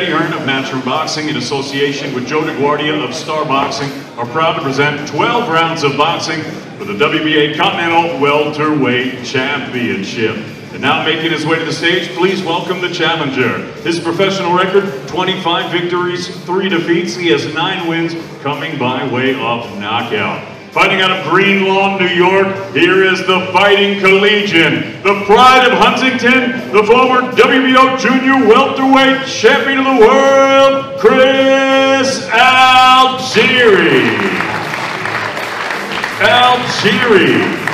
Eddie Hearn of Matchroom Boxing in association with Joe DeGuardia of Star Boxing are proud to present 12 rounds of boxing for the WBA Continental Welterweight Championship. And now making his way to the stage, please welcome the challenger. His professional record, 25 victories, 3 defeats. He has 9 wins coming by way of knockout. Fighting out of Greenlawn, New York, here is the Fighting Collegian, the pride of Huntington, the former WBO Junior Welterweight Champion of the World, Chris Algieri. Algieri.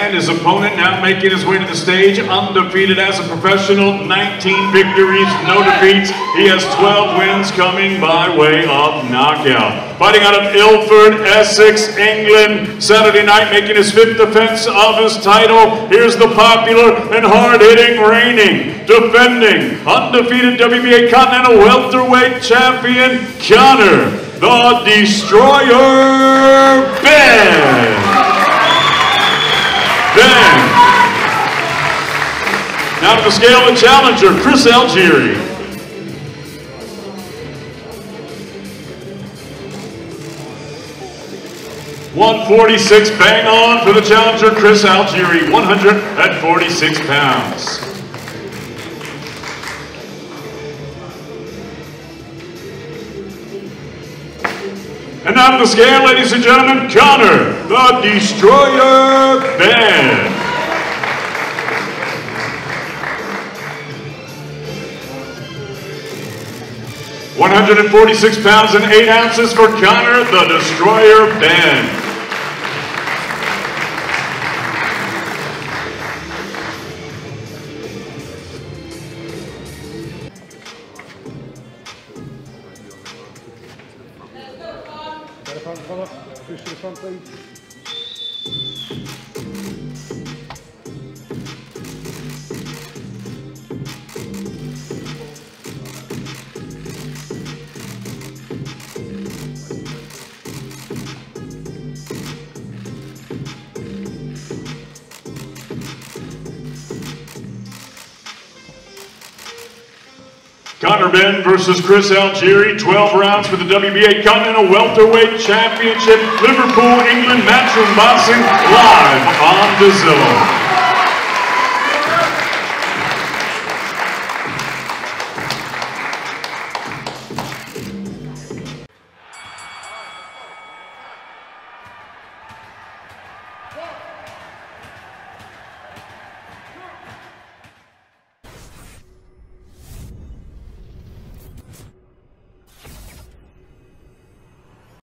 And his opponent now making his way to the stage, undefeated as a professional, 19 victories, no defeats. He has 12 wins coming by way of knockout. Fighting out of Ilford, Essex, England, Saturday night making his fifth defense of his title. Here's the popular and hard-hitting reigning, defending, undefeated WBA Continental Welterweight Champion, Conor, the Destroyer Benn. Then, now to the scale the challenger, Chris Algieri. One forty-six, bang on for the challenger, Chris Algieri, one hundred and forty-six pounds. And to the scale, ladies and gentlemen, Conor, the Destroyer Benn. One hundred and forty-six pounds and eight ounces for Conor, the Destroyer Front collar, push to the Conor Benn versus Chris Algieri, 12 rounds for the WBA Continental Welterweight Championship, Liverpool, England, Matchroom Boxing, live on DAZN.